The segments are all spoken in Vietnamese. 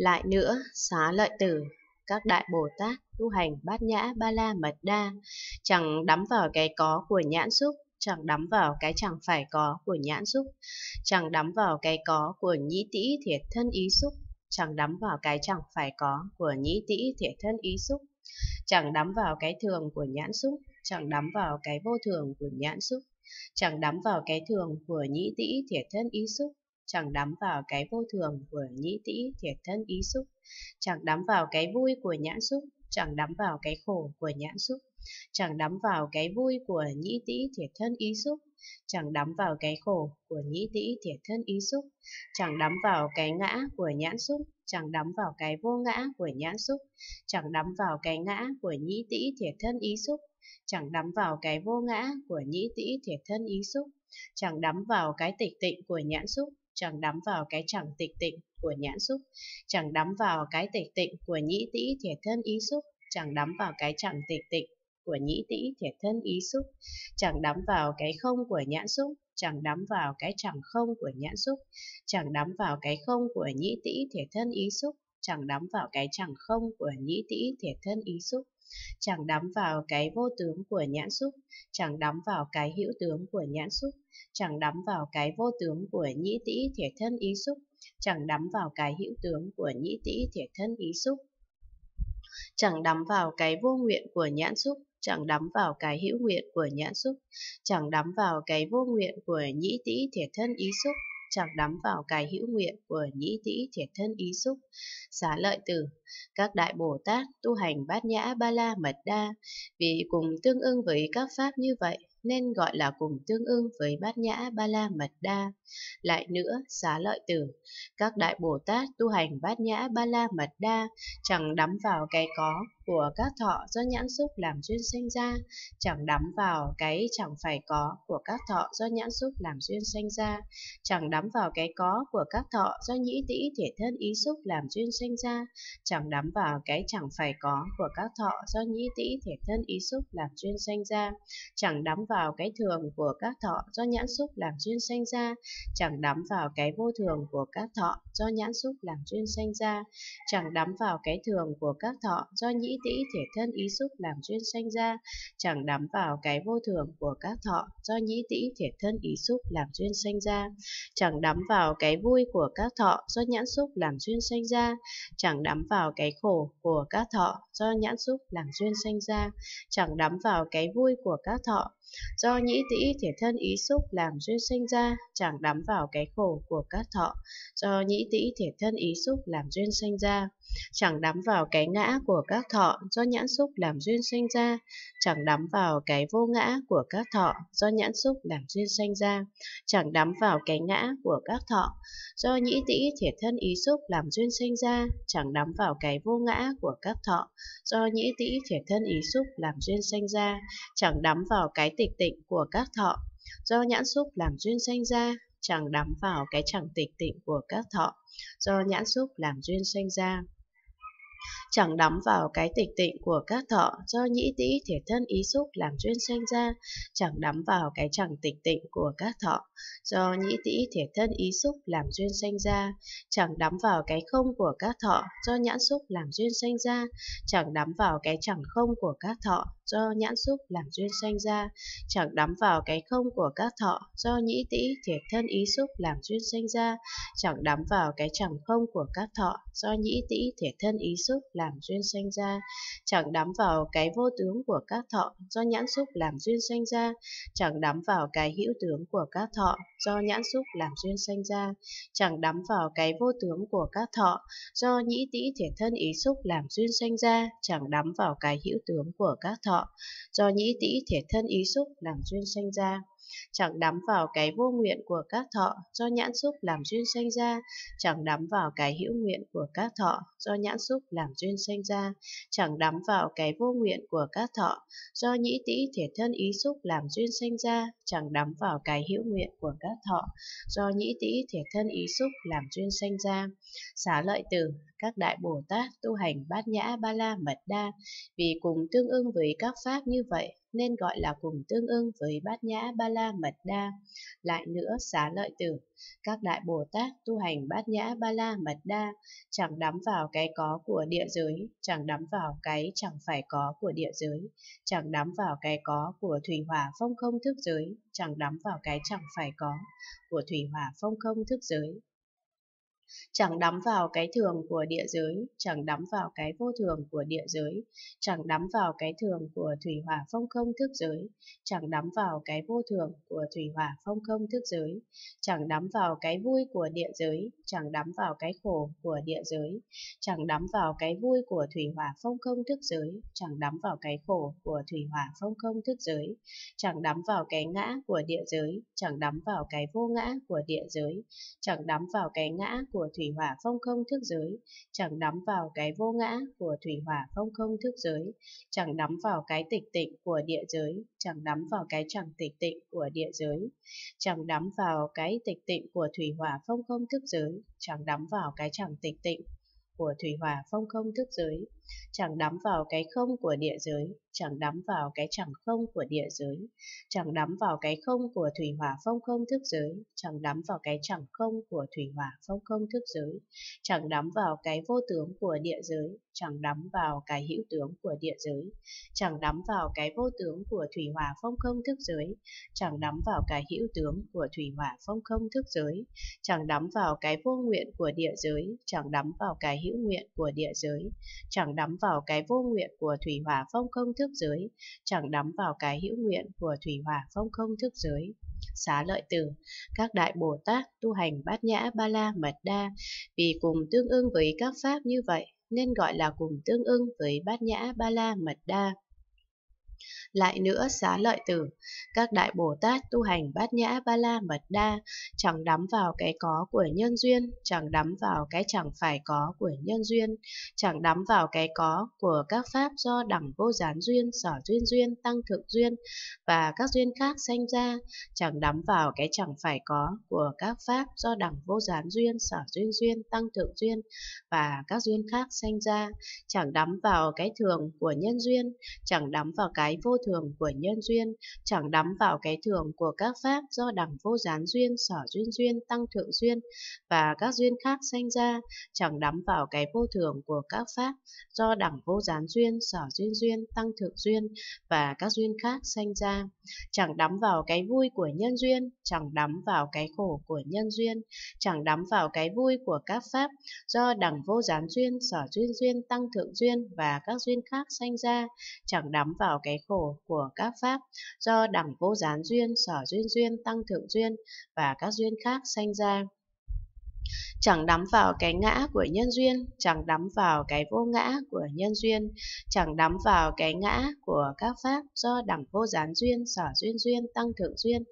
Lại nữa, xá lợi tử, các đại Bồ Tát tu hành bát nhã ba la mật đa, chẳng đắm vào cái có của nhãn xúc, chẳng đắm vào cái chẳng phải có của nhãn xúc, chẳng đắm vào cái có của nhĩ tĩ thiệt thân ý xúc, chẳng đắm vào cái chẳng phải có của nhĩ tĩ thiệt thân ý xúc, chẳng đắm vào cái thường của nhãn xúc, chẳng đắm vào cái vô thường của nhãn xúc, chẳng đắm vào cái thường của nhĩ tĩ thiệt thân ý xúc, chẳng đắm vào cái vô thường của nhĩ tĩ thiệt thân ý xúc, chẳng đắm vào cái vui của nhãn xúc, chẳng đắm vào cái khổ của nhãn xúc, chẳng đắm vào cái vui của nhĩ tĩ thiệt thân ý xúc, chẳng đắm vào cái khổ của nhĩ tĩ thiệt thân ý xúc, chẳng đắm vào cái ngã của nhãn xúc, chẳng đắm vào cái vô ngã của nhãn xúc, chẳng đắm vào cái ngã của nhĩ tĩ thiệt thân ý xúc, chẳng đắm vào cái vô ngã của nhĩ tĩ thiệt thân ý xúc, chẳng đắm vào cái tịch tịnh của nhãn xúc, chẳng đắm vào cái chẳng tịch tịnh của nhãn xúc, chẳng đắm vào cái tịch tịnh của nhĩ tĩ thiệt thân ý xúc, chẳng đắm vào cái chẳng tịch tịnh của nhĩ tĩ thiệt thân ý xúc, chẳng đắm vào cái không của nhãn xúc, chẳng đắm vào cái chẳng không của nhãn xúc, chẳng đắm vào cái không của nhĩ tĩ thiệt thân ý xúc, chẳng đắm vào cái chẳng không của nhĩ tĩ thiệt thân ý xúc, chẳng đắm vào cái vô tướng của nhãn xúc, chẳng đắm vào cái hữu tướng của nhãn xúc, chẳng đắm vào cái vô tướng của nhĩ tĩ thể thân ý xúc, chẳng đắm vào cái hữu tướng của nhĩ tĩ thể thân ý xúc, chẳng đắm vào cái vô nguyện của nhãn xúc, chẳng đắm vào cái hữu nguyện của nhãn xúc, chẳng đắm vào cái vô nguyện của nhĩ tĩ thể thân ý xúc, chẳng đắm vào cái hữu nguyện của nhĩ tĩ thiệt thân ý xúc. Xá lợi tử, các đại Bồ Tát tu hành bát nhã ba la mật đa, vì cùng tương ưng với các pháp như vậy, nên gọi là cùng tương ưng với bát nhã ba la mật đa. Lại nữa, xá lợi tử, các đại Bồ Tát tu hành bát nhã ba la mật đa, chẳng đắm vào cái có của các thọ do nhãn xúc làm duyên sinh ra, chẳng đắm vào cái chẳng phải có của các thọ do nhãn xúc làm duyên sinh ra, chẳng đắm vào cái có của các thọ do nhĩ tĩ thể thân ý xúc làm duyên sinh ra, chẳng đắm vào cái chẳng phải có của các thọ do nhĩ tĩ thể thân ý xúc làm duyên sinh ra, chẳng đắm vào cái thường của các thọ do nhãn xúc làm duyên sinh ra, chẳng đắm vào cái vô thường của các thọ do nhãn xúc làm duyên sinh ra, chẳng đắm vào cái thường của các thọ do nhĩ tĩ thể thân ý xúc làm duyên sanh ra, chẳng đắm vào cái vô thường của các thọ do nhĩ tĩ thể thân ý xúc làm duyên sanh ra, chẳng đắm vào cái vui của các thọ do nhãn xúc làm duyên sanh ra, chẳng đắm vào cái khổ của các thọ do nhãn xúc làm duyên sanh ra, chẳng đắm vào cái vui của các thọ do nhĩ tĩ thể thân ý xúc làm duyên sinh ra, chẳng đắm vào cái khổ của các thọ, do nhĩ tĩ thể thân ý xúc làm duyên sinh ra, chẳng đắm vào cái ngã của các thọ. Do nhãn xúc làm duyên sinh ra, chẳng đắm vào cái vô ngã của các thọ. Do nhãn xúc làm duyên sinh ra, chẳng đắm vào cái ngã của các thọ. Do nhĩ tĩ thể thân ý xúc làm duyên sinh ra, chẳng đắm vào cái vô ngã của các thọ. Do nhĩ tĩ thể thân ý xúc làm duyên sinh ra, chẳng đắm vào cái tịch tịnh của các thọ. Do nhãn xúc làm duyên sanh ra, chẳng đắm vào cái chẳng tịch tịnh của các thọ. Do nhãn xúc làm duyên sanh ra chẳng đắm vào cái tịch tịnh của các thọ do nhĩ tĩ thể thân ý xúc làm duyên sanh ra, chẳng đắm vào cái chẳng tịch tịnh của các thọ do nhĩ tĩ thể thân ý xúc làm duyên sanh ra, chẳng đắm vào cái không của các thọ do nhãn xúc làm duyên sanh ra, chẳng đắm vào cái chẳng không của các thọ do nhãn xúc làm duyên sanh ra, chẳng đắm vào cái không của các thọ do nhĩ tĩ thể thân ý xúc làm duyên sanh ra, chẳng đắm vào cái chẳng không của các thọ do nhĩ tĩ thể thân ý xúc làm làm duyên sanh ra, chẳng đắm vào cái vô tướng của các thọ do nhãn xúc làm duyên sanh ra, chẳng đắm vào cái hữu tướng của các thọ do nhãn xúc làm duyên sanh ra, chẳng đắm vào cái vô tướng của các thọ do nhĩ tĩ thể thân ý xúc làm duyên sanh ra, chẳng đắm vào cái hữu tướng của các thọ do nhĩ tĩ thể thân ý xúc làm duyên sanh ra chẳng đắm vào cái vô nguyện của các thọ do nhãn xúc làm duyên sanh ra, chẳng đắm vào cái hữu nguyện của các thọ do nhãn xúc làm duyên sanh ra, chẳng đắm vào cái vô nguyện của các thọ do nhĩ tĩ thể thân ý xúc làm duyên sanh ra, chẳng đắm vào cái hữu nguyện của các thọ do nhĩ tĩ thể thân ý xúc làm duyên sanh ra. Xá lợi tử, các đại Bồ Tát tu hành bát nhã ba la mật đa, vì cùng tương ưng với các pháp như vậy, nên gọi là cùng tương ưng với bát nhã ba la mật đa. Lại nữa xá lợi tử, các đại Bồ Tát tu hành bát nhã ba la mật đa, chẳng đắm vào cái có của địa giới, chẳng đắm vào cái chẳng phải có của địa giới, chẳng đắm vào cái có của thủy hỏa phong không thức giới, chẳng đắm vào cái chẳng phải có của thủy hỏa phong không thức giới, chẳng đắm vào cái thường của địa giới, chẳng đắm vào cái vô thường của địa giới, chẳng đắm vào cái thường của thủy hỏa phong không thức giới, chẳng đắm vào cái vô thường của thủy hỏa phong không thức giới, chẳng đắm vào cái vui của địa giới, chẳng đắm vào cái khổ của địa giới, chẳng đắm vào cái vui của thủy hỏa phong không thức giới, chẳng đắm vào cái khổ của thủy hỏa phong không thức giới, chẳng đắm vào cái ngã của địa giới, chẳng đắm vào cái vô ngã của địa giới, chẳng đắm vào cái ngã của của thủy hỏa phong không thức giới, chẳng đắm vào cái vô ngã của thủy hỏa phong không thức giới, chẳng đắm vào cái tịch tịnh của địa giới, chẳng đắm vào cái chẳng tịch tịnh của địa giới, chẳng đắm vào cái tịch tịnh của thủy hỏa phong không thức giới, chẳng đắm vào cái chẳng tịch tịnh của thủy hỏa phong không thức giới, chẳng đắm vào cái không của địa giới, chẳng đắm vào cái chẳng không của địa giới, chẳng đắm vào cái không của thủy hỏa phong không thức giới, chẳng đắm vào cái chẳng không của thủy hỏa phong không thức giới, chẳng đắm vào cái vô tướng của địa giới, chẳng đắm vào cái hữu tướng của địa giới, chẳng đắm vào cái vô tướng của thủy hỏa phong không thức giới, chẳng đắm vào cái hữu tướng của thủy hỏa phong không thức giới, chẳng đắm vào cái vô nguyện của địa giới, chẳng đắm vào cái hữu nguyện của địa giới, chẳng đắm vào cái vô nguyện của thủy hỏa phong không thức giới, chẳng đắm vào cái hữu nguyện của thủy hỏa phong không thức giới. Xá lợi tử, các đại Bồ Tát tu hành bát nhã ba la mật đa, vì cùng tương ưng với các pháp như vậy, nên gọi là cùng tương ưng với bát nhã ba la mật đa. Lại nữa xá lợi tử, các đại Bồ Tát tu hành bát nhã ba la mật đa, chẳng đắm vào cái có của nhân duyên, chẳng đắm vào cái chẳng phải có của nhân duyên, chẳng đắm vào cái có của các pháp do đẳng vô gián duyên, sở duyên duyên, tăng thượng duyên và các duyên khác sanh ra, chẳng đắm vào cái chẳng phải có của các pháp do đẳng vô gián duyên, sở duyên duyên, tăng thượng duyên và các duyên khác sanh ra, chẳng đắm vào cái thường của nhân duyên, chẳng đắm vào cái cái vô thường của nhân duyên, chẳng đắm vào cái thường của các pháp do đẳng vô gián duyên, sở duyên duyên, tăng thượng duyên và các duyên khác sanh ra, chẳng đắm vào cái vô thường của các pháp do đẳng vô gián duyên, sở duyên duyên, tăng thượng duyên và các duyên khác sanh ra, chẳng đắm vào cái vui của nhân duyên, chẳng đắm vào cái khổ của nhân duyên, chẳng đắm vào cái vui của các pháp do đẳng vô gián duyên, sở duyên duyên, tăng thượng duyên và các duyên khác sanh ra, chẳng đắm vào cái khổ của các pháp do đẳng vô gián duyên, sở duyên duyên, tăng thượng duyên và các duyên khác sanh ra chẳng đắm vào cái ngã của nhân duyên, chẳng đắm vào cái vô ngã của nhân duyên, chẳng đắm vào cái ngã của các pháp do đẳng vô gián duyên, sở duyên duyên, tăng thượng duyên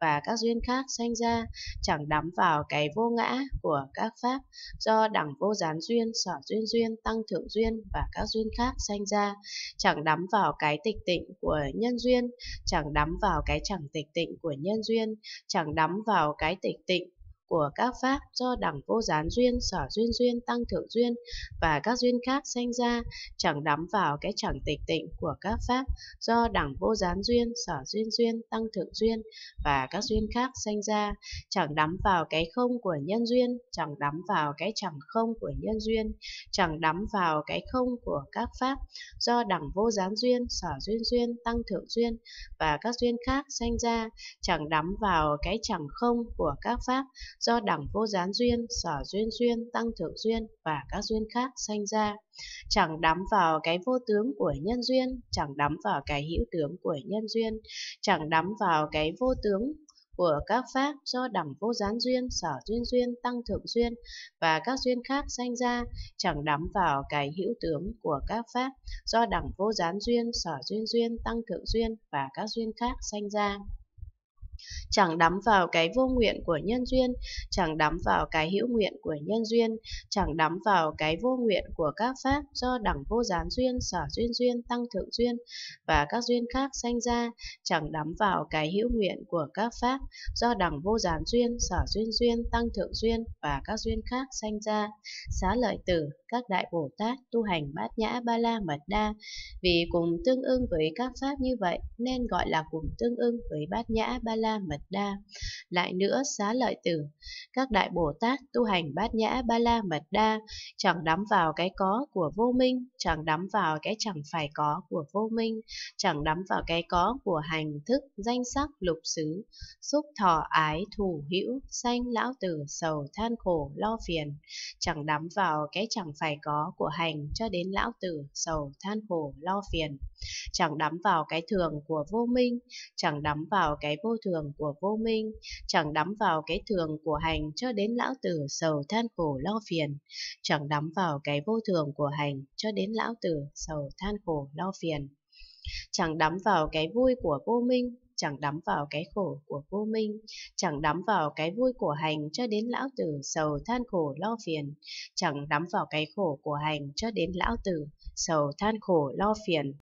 và các duyên khác sanh ra, chẳng đắm vào cái vô ngã của các pháp do đẳng vô gián duyên, sở duyên duyên, tăng thượng duyên và các duyên khác sanh ra, chẳng đắm vào cái tịch tịnh của nhân duyên, chẳng đắm vào cái chẳng tịch tịnh của nhân duyên, chẳng đắm vào cái tịch tịnh của các pháp do đẳng vô gián duyên, sở duyên duyên, tăng thượng duyên và các duyên khác sanh ra, chẳng đắm vào cái chẳng tịch tịnh của các pháp do đẳng vô gián duyên, sở duyên duyên, tăng thượng duyên và các duyên khác sanh ra, chẳng đắm vào cái không của nhân duyên, chẳng đắm vào cái chẳng không của nhân duyên, chẳng đắm vào cái không của các pháp do đẳng vô gián duyên, sở duyên duyên, tăng thượng duyên và các duyên khác sanh ra, chẳng đắm vào cái chẳng không của các pháp do đẳng vô gián duyên, sở duyên duyên, tăng thượng duyên và các duyên khác sanh ra. Chẳng đắm vào cái vô tướng của nhân duyên, chẳng đắm vào cái hữu tướng của nhân duyên, chẳng đắm vào cái vô tướng của các pháp do đẳng vô gián duyên, sở duyên duyên, tăng thượng duyên và các duyên khác sanh ra, chẳng đắm vào cái hữu tướng của các pháp do đẳng vô gián duyên, sở duyên duyên, tăng thượng duyên và các duyên khác sanh ra chẳng đắm vào cái vô nguyện của nhân duyên, chẳng đắm vào cái hữu nguyện của nhân duyên, chẳng đắm vào cái vô nguyện của các pháp do đẳng vô gián duyên, sở duyên duyên, tăng thượng duyên và các duyên khác sanh ra, chẳng đắm vào cái hữu nguyện của các pháp do đẳng vô gián duyên, sở duyên duyên, tăng thượng duyên và các duyên khác sanh ra. Xá lợi tử, các đại Bồ Tát tu hành bát nhã ba la mật đa, vì cùng tương ưng với các pháp như vậy nên gọi là cùng tương ưng với bát nhã ba la mật đa. Lại nữa xá lợi tử, các đại Bồ Tát tu hành bát nhã ba la mật đa, chẳng đắm vào cái có của vô minh, chẳng đắm vào cái chẳng phải có của vô minh, chẳng đắm vào cái có của hành thức, danh sắc, lục xứ, xúc thọ ái, thủ hữu, sanh, lão tử, sầu, than khổ, lo phiền, chẳng đắm vào cái chẳng phải có của hành cho đến lão tử, sầu, than khổ, lo phiền, chẳng đắm vào cái thường của vô minh, chẳng đắm vào cái vô thường thường của vô minh, chẳng đắm vào cái thường của hành cho đến lão tử sầu than khổ lo phiền, chẳng đắm vào cái vô thường của hành cho đến lão tử sầu than khổ lo phiền, chẳng đắm vào cái vui của vô minh, chẳng đắm vào cái khổ của vô minh, chẳng đắm vào cái vui của hành cho đến lão tử sầu than khổ lo phiền, chẳng đắm vào cái khổ của hành cho đến lão tử sầu than khổ lo phiền.